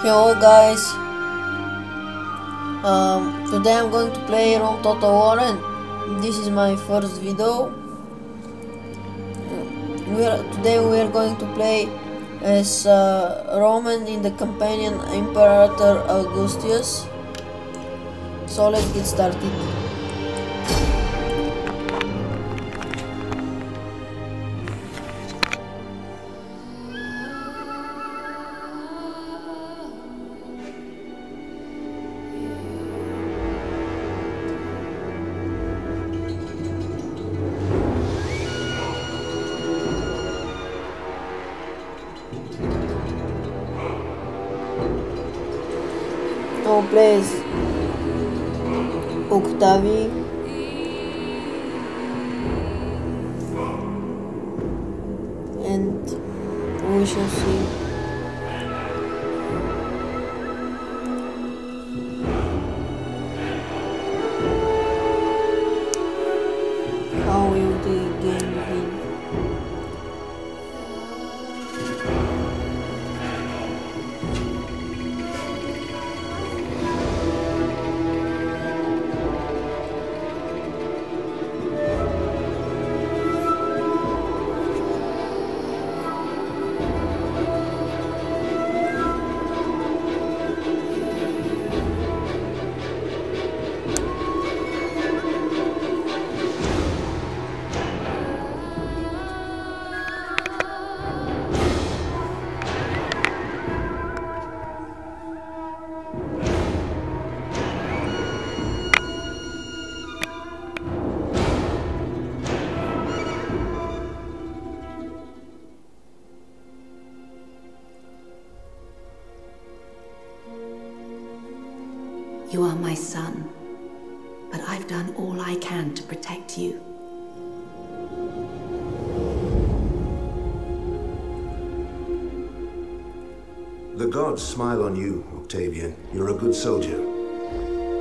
Hello guys, um, today I'm going to play Rome Total War and this is my first video. We are, today we are going to play as uh, Roman in the companion Imperator Augustus. So let's get started. You. The gods smile on you, Octavian. You're a good soldier.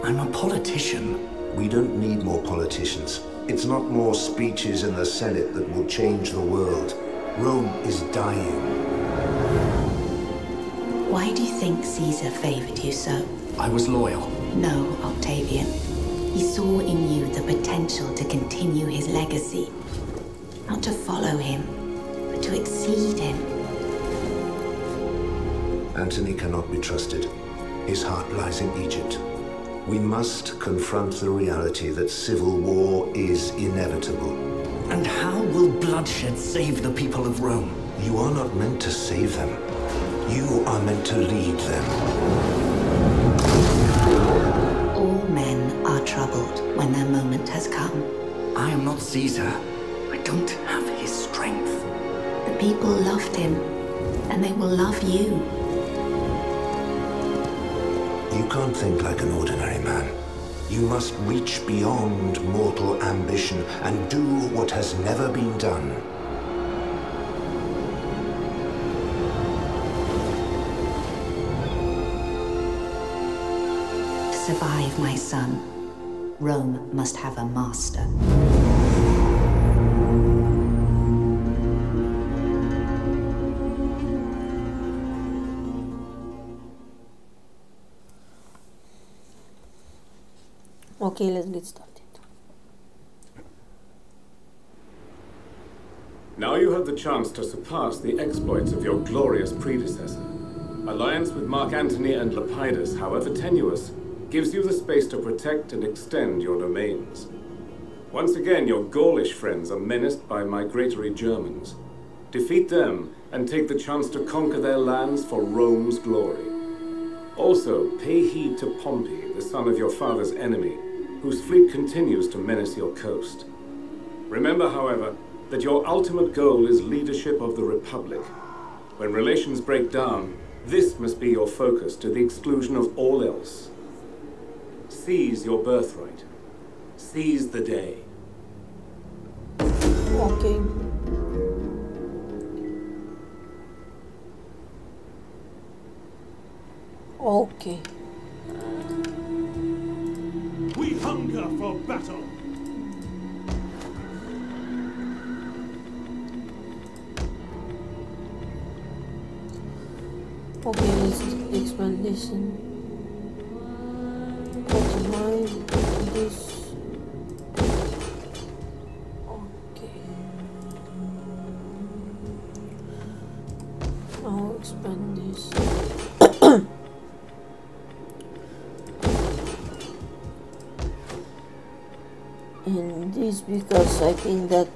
I'm a politician. We don't need more politicians. It's not more speeches in the Senate that will change the world. Rome is dying. Why do you think Caesar favored you so? I was loyal. No, Octavian. He saw in you the potential to continue his legacy. Not to follow him, but to exceed him. Antony cannot be trusted. His heart lies in Egypt. We must confront the reality that civil war is inevitable. And how will bloodshed save the people of Rome? You are not meant to save them. You are meant to lead them. Troubled when their moment has come. I am not Caesar. I don't have his strength. The people loved him, and they will love you. You can't think like an ordinary man. You must reach beyond mortal ambition and do what has never been done. Survive, my son, Rome must have a master. Okay, let's get started. Now you have the chance to surpass the exploits of your glorious predecessor. Alliance with Mark Antony and Lepidus, however tenuous, gives you the space to protect and extend your domains. Once again, your Gaulish friends are menaced by migratory Germans. Defeat them and take the chance to conquer their lands for Rome's glory. Also, pay heed to Pompey, the son of your father's enemy, whose fleet continues to menace your coast. Remember, however, that your ultimate goal is leadership of the Republic. When relations break down, this must be your focus to the exclusion of all else. Seize your birthright. Seize the day. Okay. Okay. We hunger for battle. Okay, let's expand this and this because I think that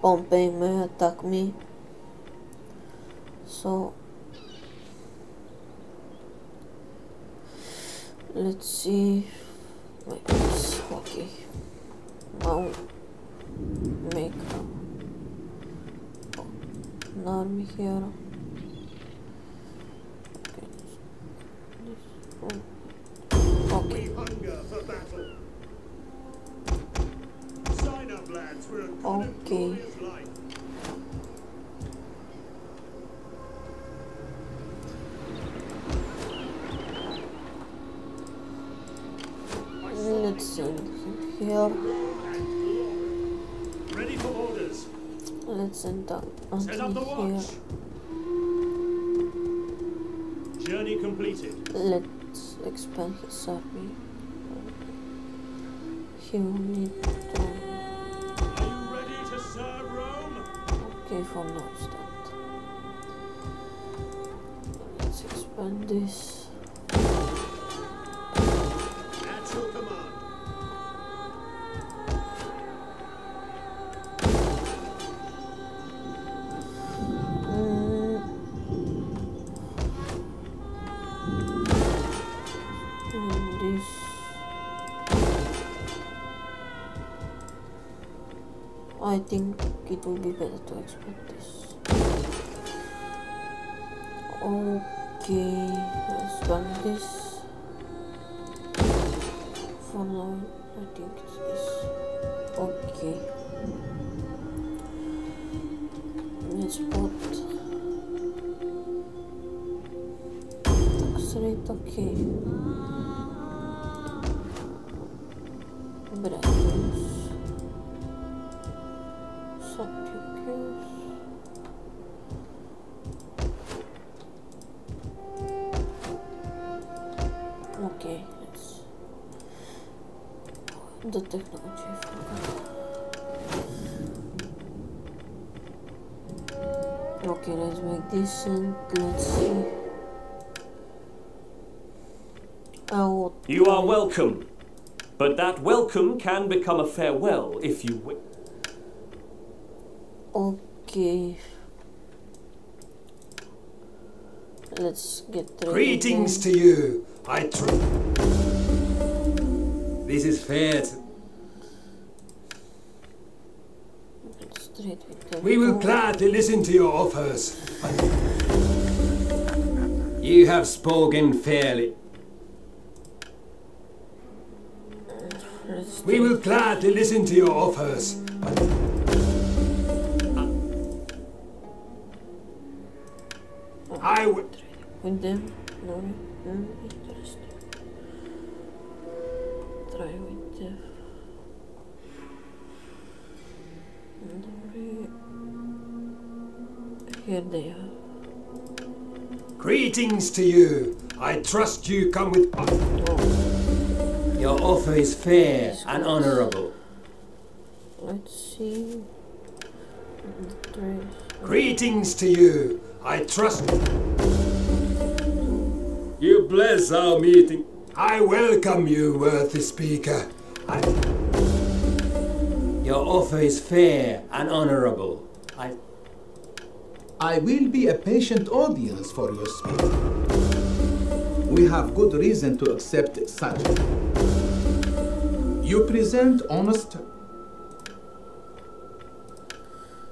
Pompey may attack me. So let's see. This okay now make an army here let's send that Set up the army here. Journey completed. let's expand his army he will need to Are you ready to serve Rome? Okay, for now that. Let's expand this. I think it will be better to expand this. Okay, let's expand this. For now, I think it's this. Okay. Let's put tax okay. Let's make this and let's see. Oh, You are welcome. But that welcome can become a farewell if you wish. okay. Let's get ready. Greetings then. to you. I tr- This is fair. to- Straight with the We will gladly listen to your offers. You have spoken fairly. We will gladly listen to your offers. Oh. I w- with them. No, Greetings to you. I trust you come with. Oh, Your offer is fair and honorable. let's see. The trace. Greetings to you. I trust. You bless our meeting. I welcome you, worthy speaker. I... Your offer is fair and honorable. I. I will be a patient audience for your speech. We have good reason to accept such. You present honest.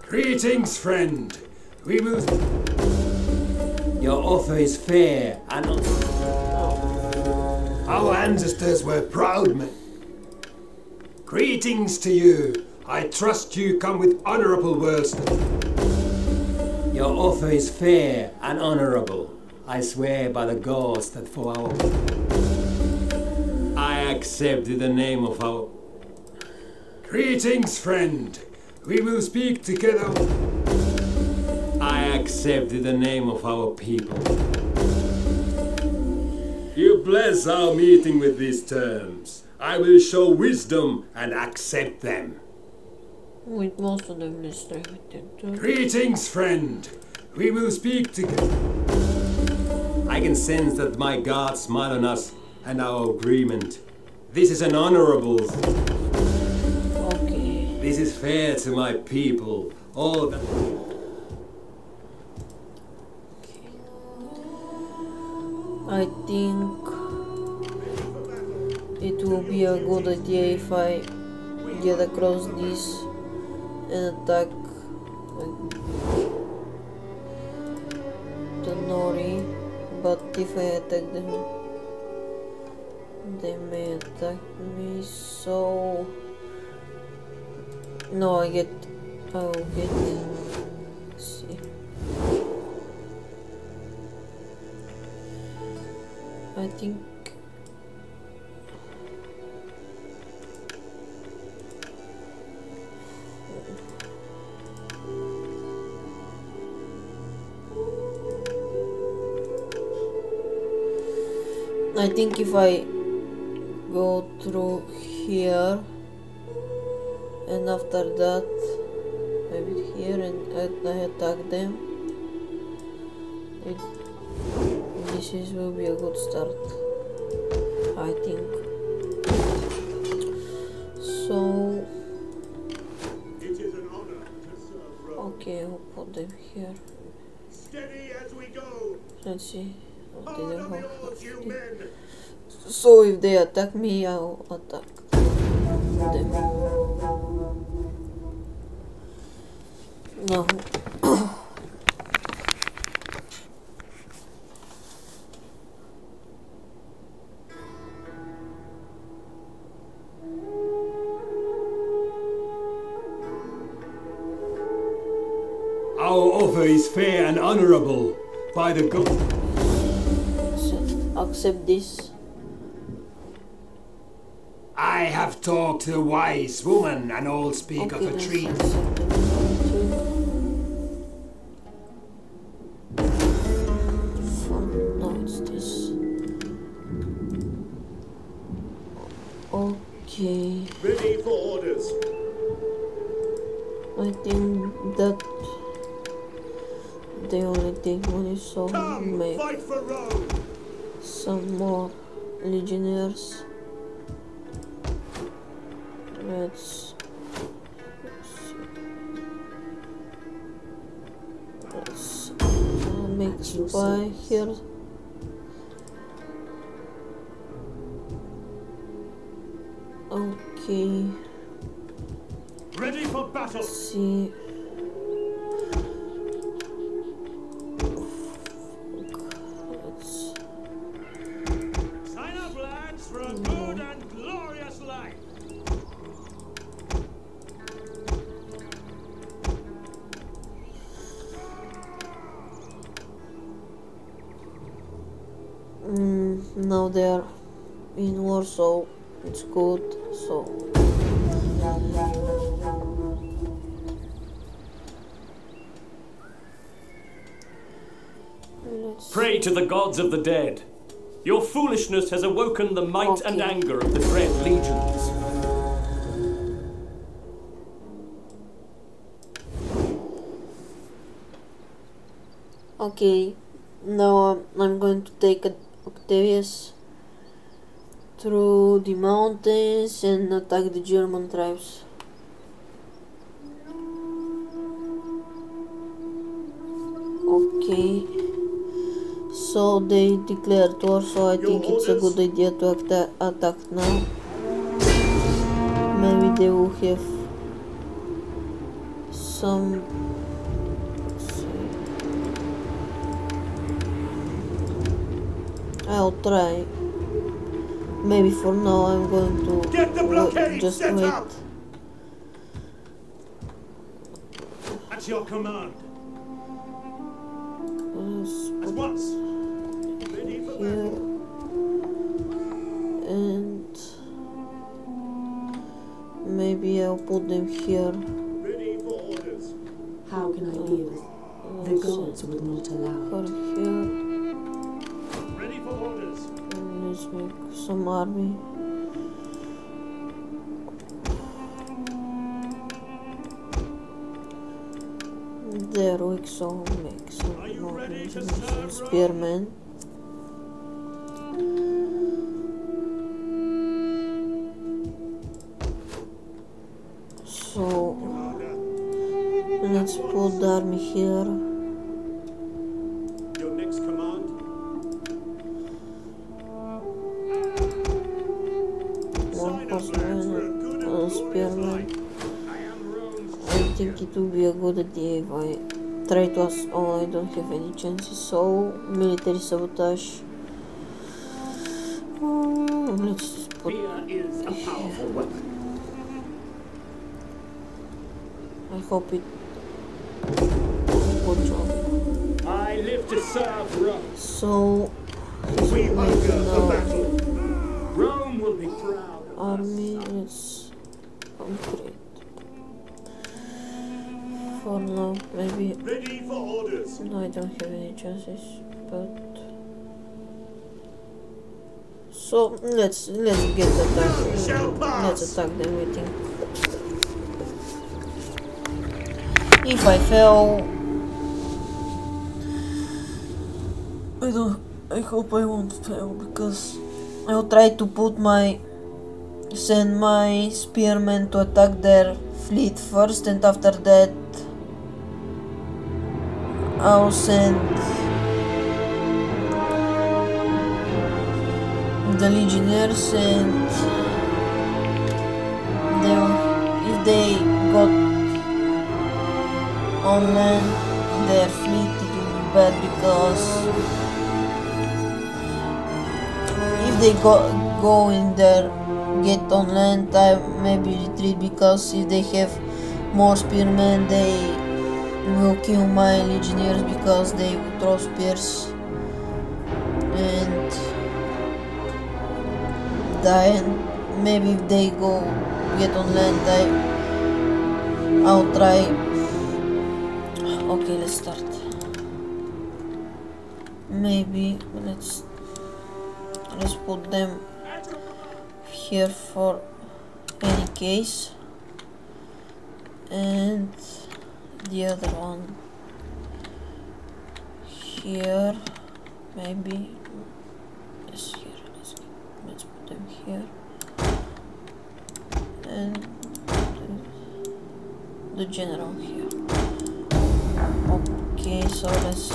Greetings, friend. We will. Your offer is fair and. Our ancestors were proud men. Greetings to you. I trust you come with honorable words. Your offer is fair and honorable. I swear by the gods that for our. I accept the name of our. Greetings, friend. We will speak together. I accept the name of our people. You bless our meeting with these terms. I will show wisdom and accept them. With most of them, let's with them too. Greetings, friend. We will speak together. I can sense that my gods smile on us and our agreement. This is an honorable. Okay. This is fair to my people. All that. I think it will be a good idea if I get across this like, the Nori, but if I attack them, they may attack me. So no, I get, I will get. let's see. I think I think if I go through here and after that maybe here and I, attack them it this is will be a good start I think. So It is an honor to serve okay I'll put them here. Steady as we go. let's see what Hard they of have. yours, you men. so if they attack me I'll attack them no Our offer is fair and honorable. By the god. So, accept this I have talked to a wise woman and all speak okay of a let's treat. accept them too. No this okay Ready for orders. I think that they only take money, so Come, make fight for Rome. Some more legionnaires. Let's, let's see. let's make spy here. Okay, Ready for battle. see. Gods of the dead. Your foolishness has awoken the might and anger of the dread legions. Okay, now I'm going to take Octavius through the mountains and attack the German tribes. Okay, so they declared war, so I think it's a good idea to atta- attack now. Maybe they will have some. I'll try. Maybe for now I'm going to Get the blockade just set wait. up. At your command. Let's At put once. Ready for here and maybe I'll put them here. Ready for orders. How can I be of The gods would not allow for it. here. Ready for orders. And let's make some army. There we so make some Oh, let's put. Fear is a powerful weapon. I hope it. Good job. I live to serve Rome. So, We making hunger for now battle. Rome will be proud of army. Let's upgrade. For now, maybe. Ready for orders. No, I don't have any chances, but so let's let's get attack. Shall. Let's attack them. I think. If I fail, I don't. I hope I won't fail because I'll try to put my send my spearmen to attack their fleet first, and after that Send the legionnaires and they if they got on land their fleet it will be bad because if they go go in there get on land I maybe retreat because if they have more spearmen they will kill my legionnaires because they will throw spears. And die and maybe if they go get on land I I'll try. Okay let's start. Maybe let's let's put them here for any case. And the other one here maybe yes here let's, let's put them here and the, general here okay so let's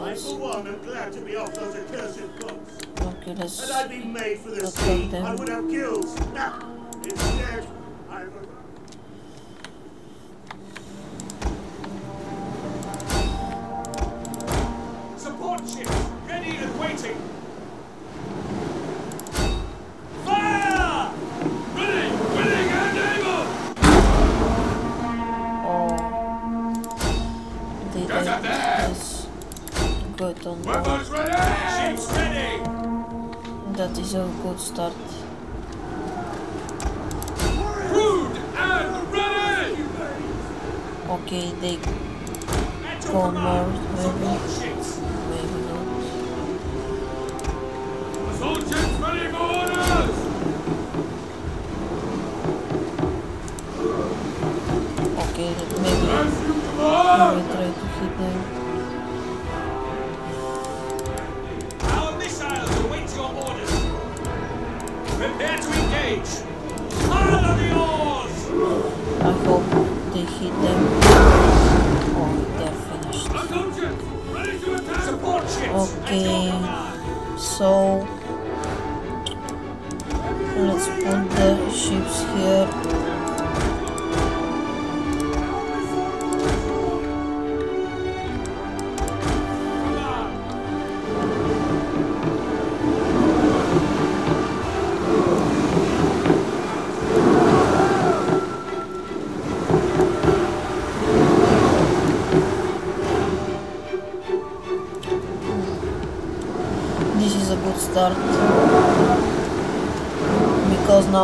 I, let's for one, am glad to be off those accursed books. okay let's Had I been made for the Let's sea, take them. I would have gills. Nah, instead, good on Weapons ready! Ships ready! that is a good start Crewed and ready! okay they At your go command, north maybe support ships. maybe not Assault ships ready for orders! okay maybe As you I command! will try hit them oh they're finished Assault ships ready to attack! Support ships Okay. so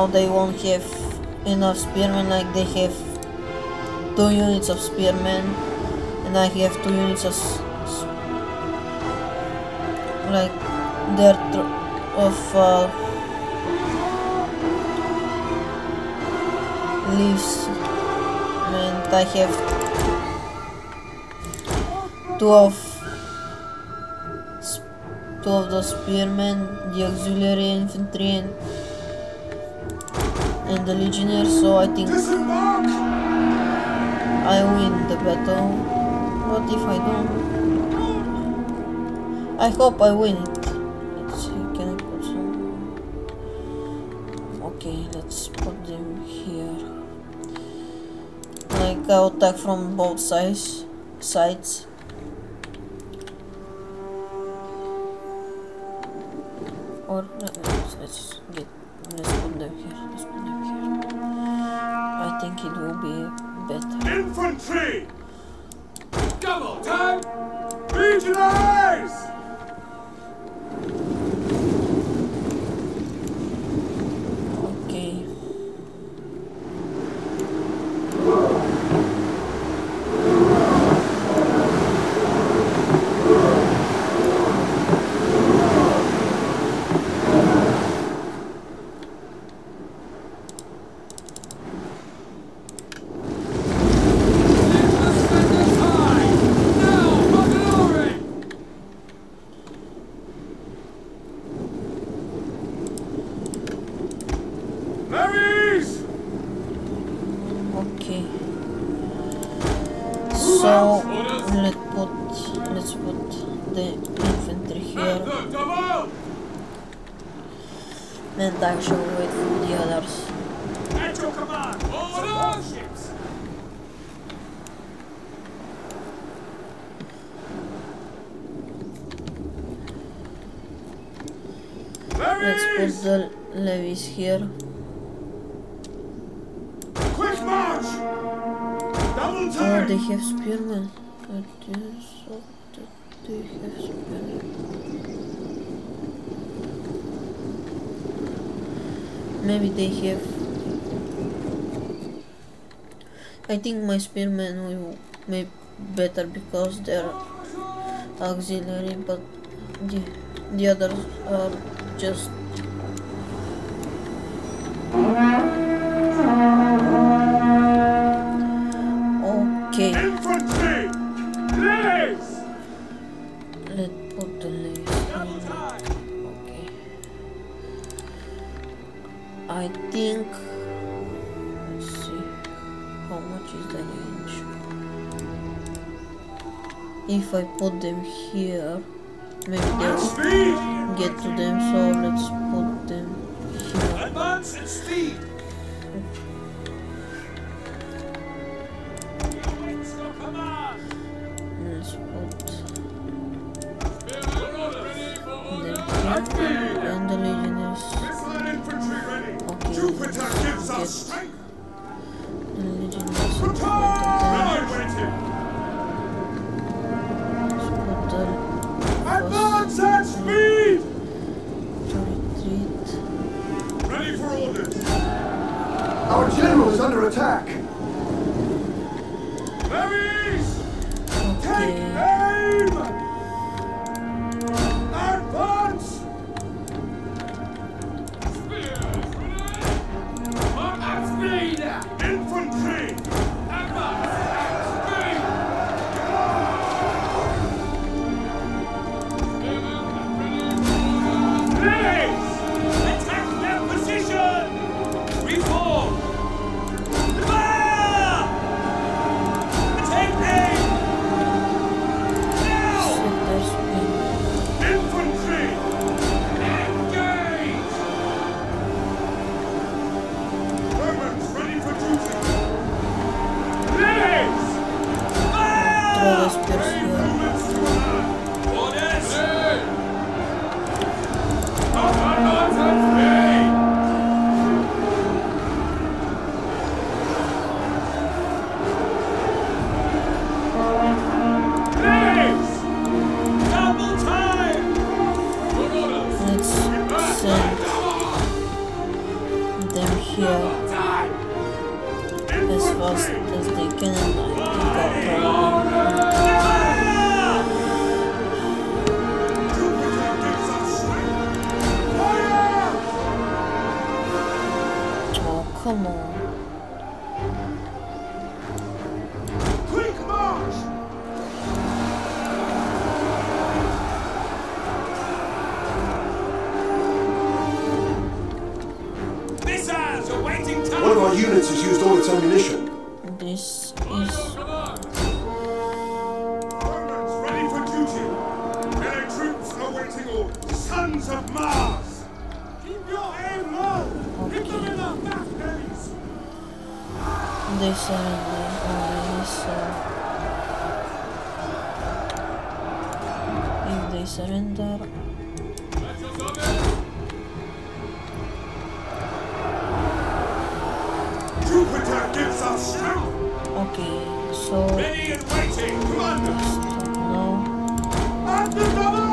now they won't have enough spearmen like they have two units of spearmen and I have two units of like they're tr- of uh, leaves and I have two of two of the spearmen, the auxiliary infantry and, and the legionnaires so I think I win the battle. What if I don't? I hope I win it. Let's see, can I put some? Okay, let's put them here. Like I'll attack from both sides. Sides. Or let- let's, let's get let's put them here. Let's put them here. I think it will be better. Infantry! Double time! Legionnaires! Okay. Marys! Okay. So let's put let's put the infantry here Panther, double! and I shall wait for the others. At your command! Order! Ships! Let's put the levies here. Quick march! Double Oh, they have spearmen. That is so they have spearmen. Maybe they have. I think my spearmen will make better because they're auxiliary, but the the others are just put them here, maybe they'll get to them. So let's put them here. Advance at speed! Let's put them here. And the and ready! Okay. Jupiter gives us strength! Attack. Missiles awaiting time! One of our units has used all its ammunition. This is Romans ready for duty! Allied troops awaiting orders! Sons of Mars! Keep your aim low! Hit them in the back bellies! they surrender already, so if they surrender, gives us strength! okay, so Ready and waiting! Now At the double!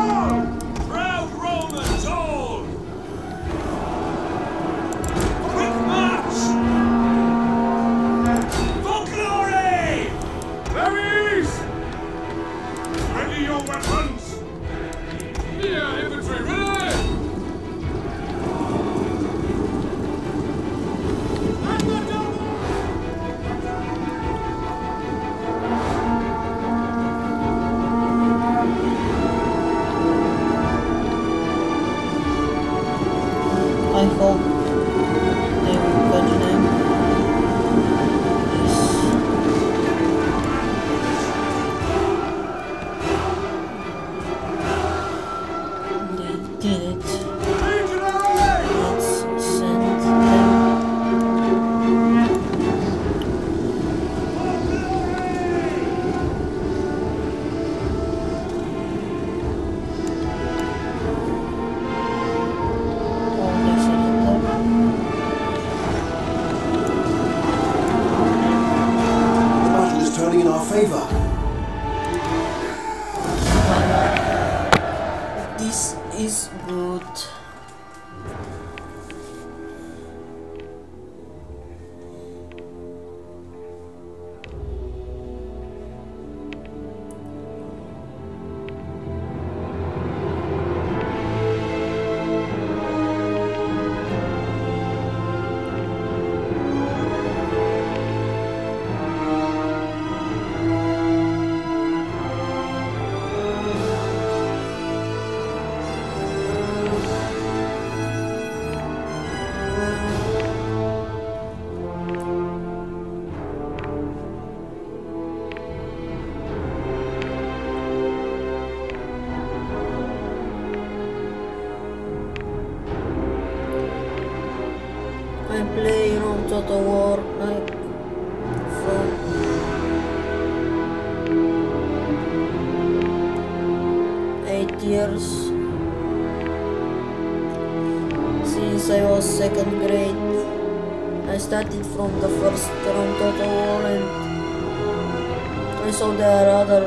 Saw there are other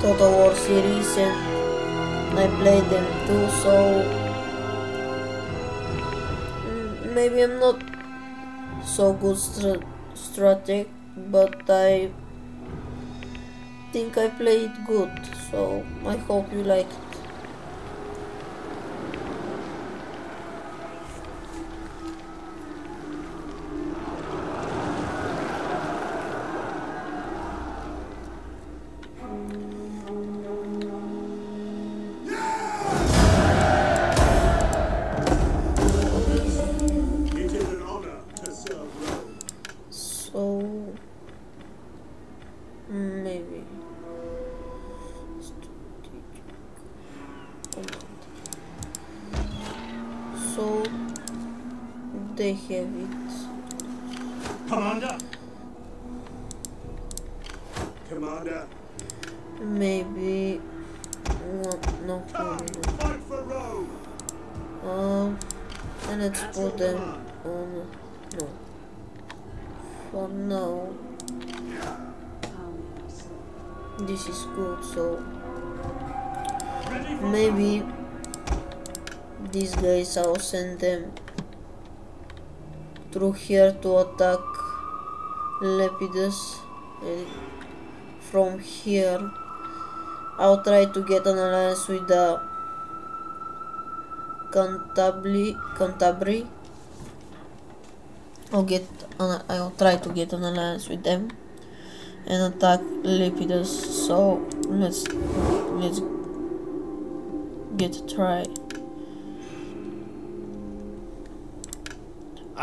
Total War series and I played them too so maybe I'm not so good stra strategic, but I think I played good, so I hope you like have it. Commander! Commander! Maybe no, no, Come, maybe fight for Rome! not. Um, and let's put them on. No. For now, this is good. So maybe these guys I'll send them through here to attack Lepidus and from here I'll try to get an alliance with the Cantabri Cantabri I'll get on. I'll try to get an alliance with them and attack Lepidus. So let's let's get a try.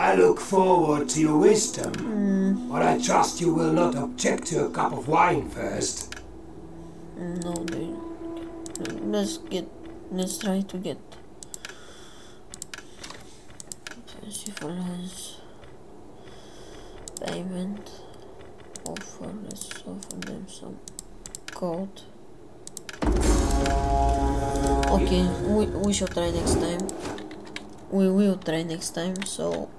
I look forward to your wisdom, hmm. but I trust you will not object to a cup of wine first. No, dude. Let's get. Let's try to get. Offensive alliance. Payment. Offer. Let's offer them some gold. Okay, we, we shall try next time. We will try next time, so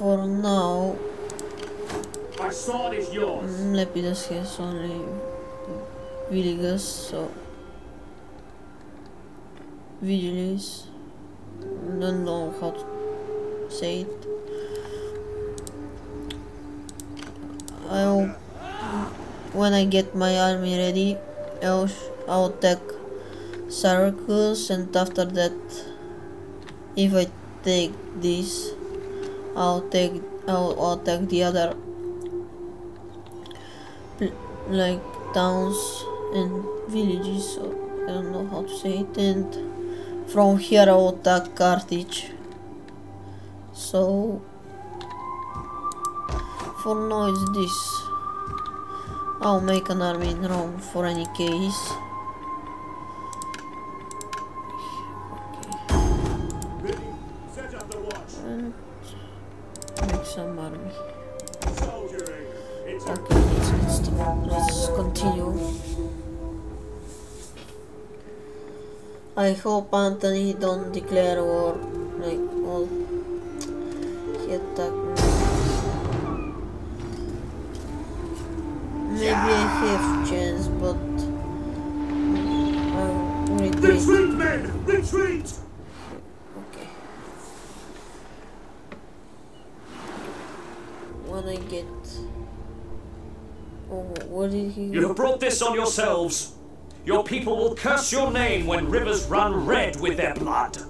for now My sword is yours. Lepidus has only Viligus, so Vigilis. Don't know how to say it. I'll when I get my army ready, I'll I'll attack Syracuse, and after that, if I take this, I'll take I'll, I'll take the other like towns and villages. So I don't know how to say it, and from here I'll attack Carthage. So for now it's this. I'll make an army in Rome for any case. I hope Antony don't declare war like all he attacked me. Maybe I have chance, but mm, I regret. Retreat, men! Retreat! Okay. When I get. Oh, what did he? You have brought this on yourselves. Your people will curse your name when rivers run red with their blood.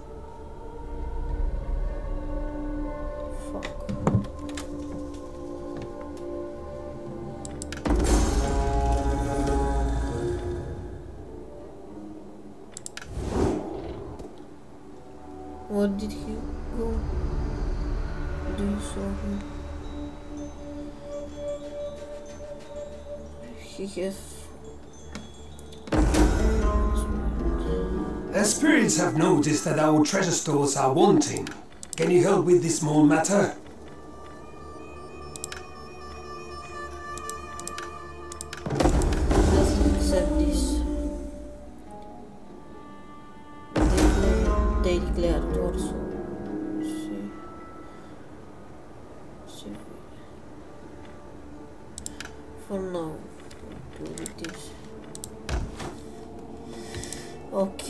Have noticed that our treasure stores are wanting. Can you help with this small matter?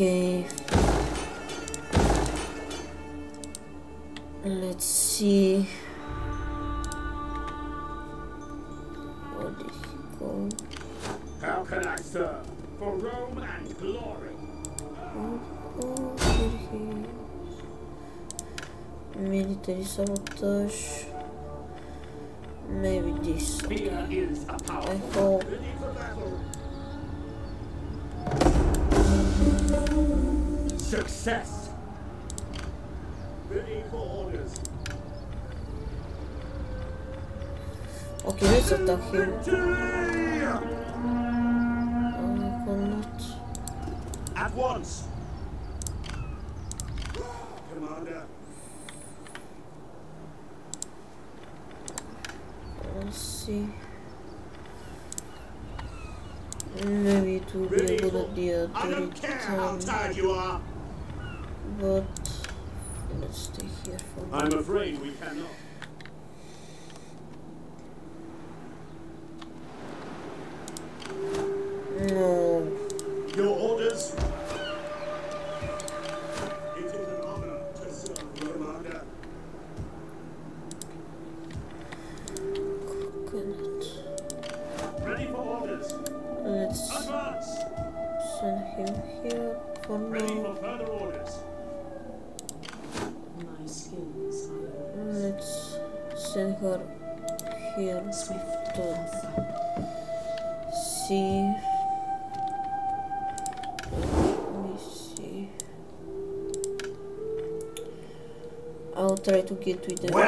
doesn't Let's see. Where did he go? How can I serve? For Rome and glory. Oh, here Military sabotage. Maybe this. Fear is a I hope. Ready for battle. Success. Ready for orders. Let's attack him. Victory! I cannot. At once. Commander. Let's see. Maybe it will be a good idea I don't care how tired you are. but let's stay here for. I'm afraid we cannot. No.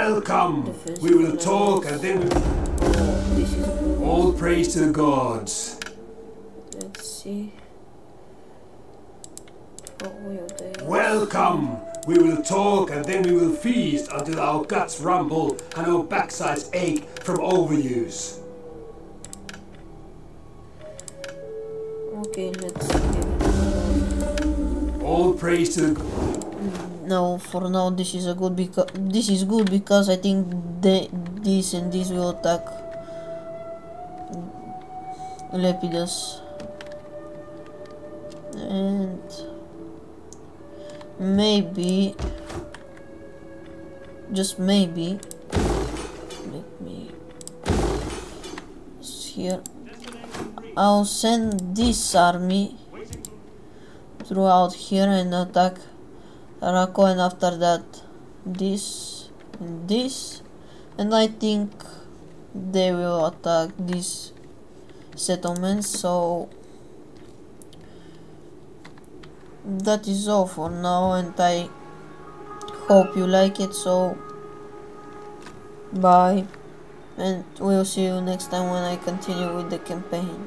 Welcome! We will talk and then good. all praise to the gods. Let's see. Welcome! We will talk and then we will feast until our guts rumble and our backsides ache from overuse. Okay, let's see. All praise to the mm. For now this is a good because this is good because I think this and this will attack Lepidus. And maybe just maybe let me here. I'll send this army throughout here and attack And after that this and this and I think they will attack these settlements so that is all for now and I hope you like it so bye and we'll see you next time when I continue with the campaign